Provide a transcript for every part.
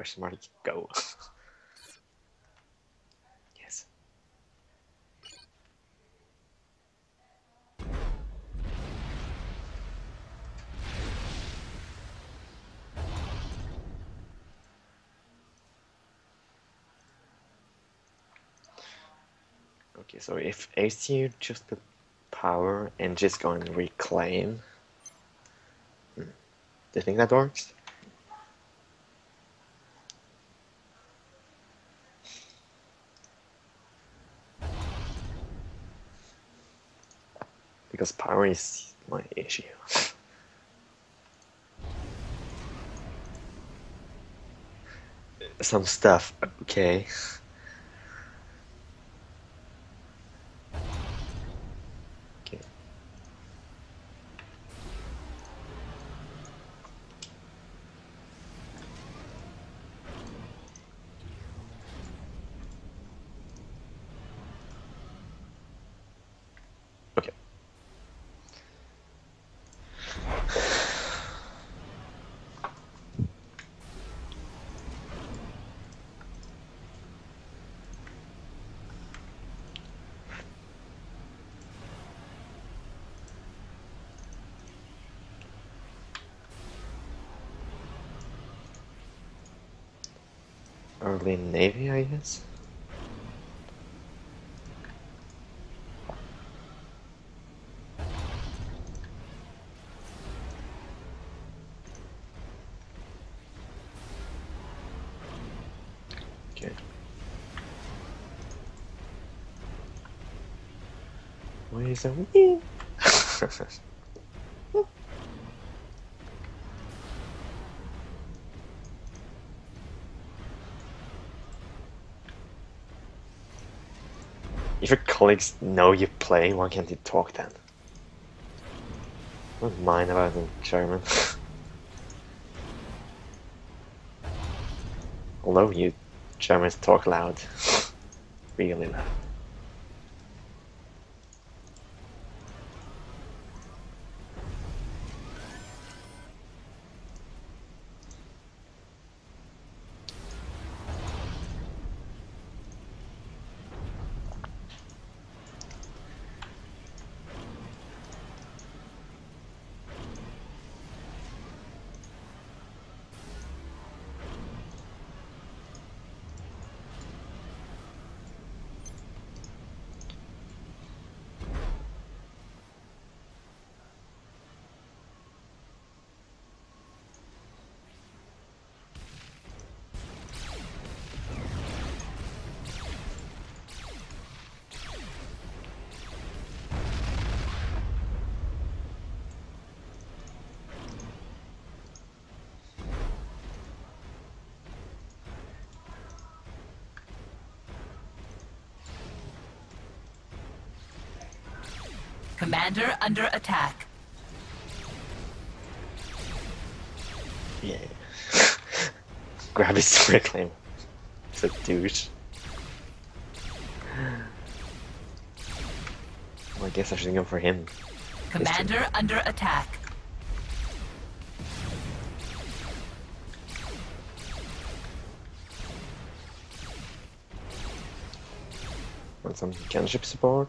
Question mark, go. yes. Okay, so if ACU just the power and just go and reclaim, hmm, do you think that works? Because power is my issue. Some stuff, okay. Early Navy, I guess. Okay. Why is that? If your colleagues know you play, why can't you talk then? I don't mind about in German. Although you Germans talk loud. really loud. Commander under attack. Yeah. Grab his reclaim. It's a douche. Well, I guess I should go for him. Commander under attack. Want some gunship support?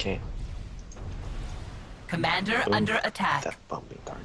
Okay. Commander Ooh, under attack. That bombing target.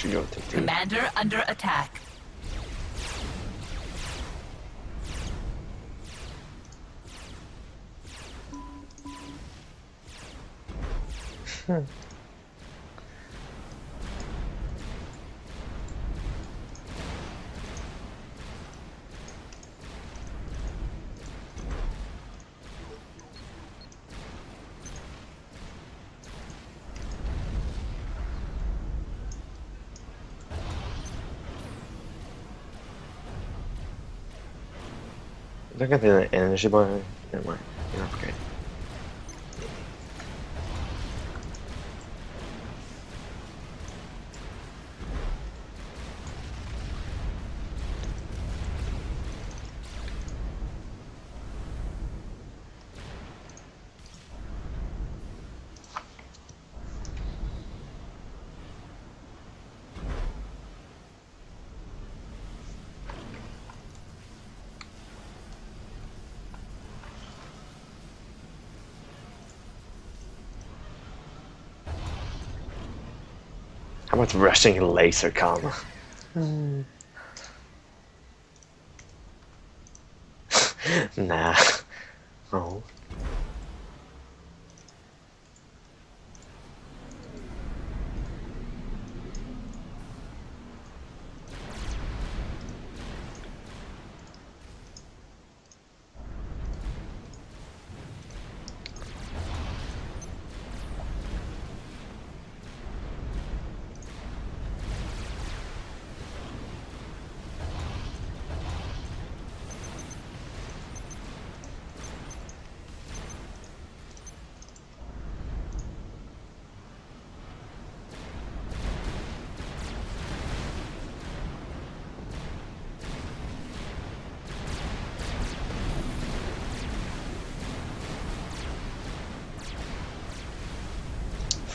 Should go take two. Commander under attack. Hmm. Look at the energy bar. Never mind. About rushing laser con? Hmm. nah. Oh.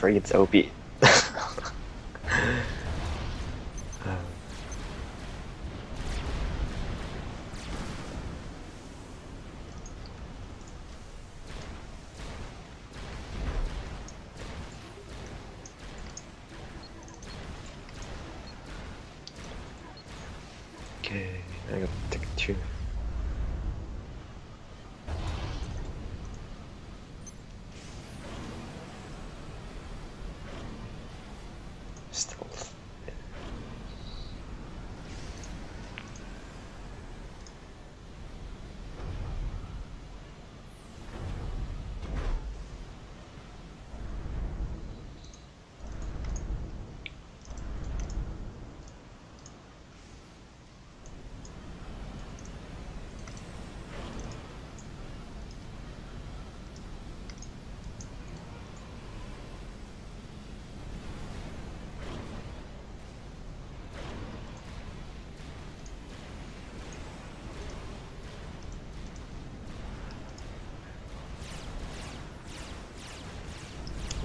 It's OP.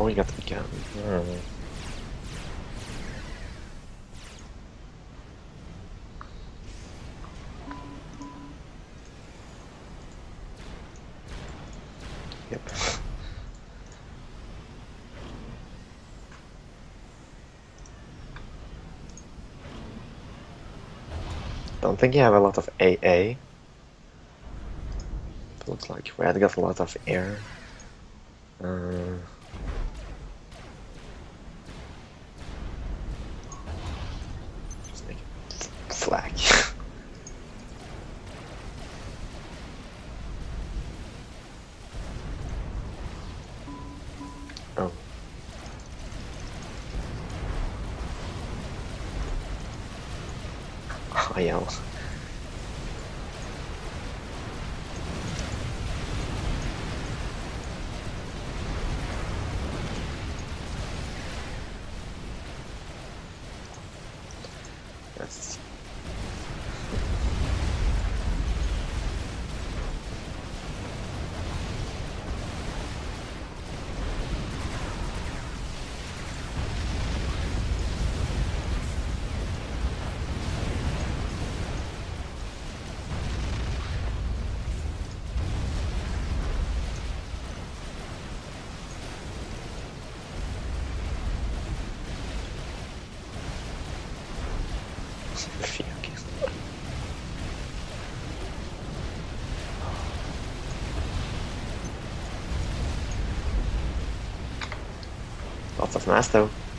Oh, we got the gun. Hmm. Yep. Don't think you have a lot of AA. Looks like Red got a lot of air. Uh, just make flag. Oh. oh. I yell. That's co z następ.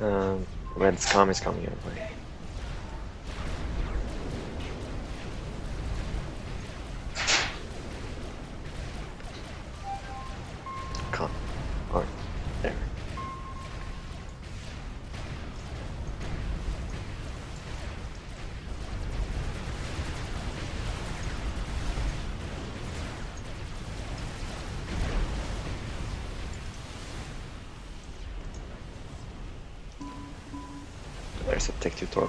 Um, Red Scum is coming your way. There's a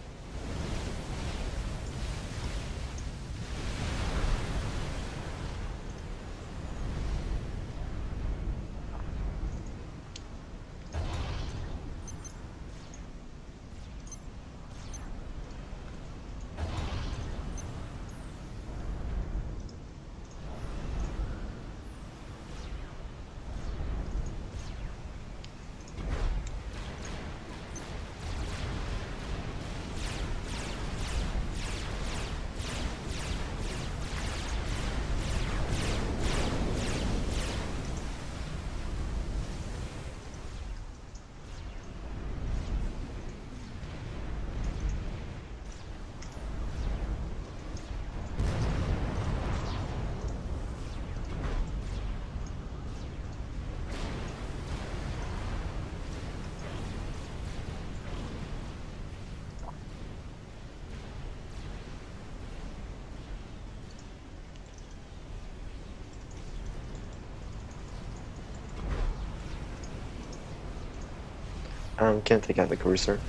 Um, can't take out the cruiser.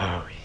Oh, yeah.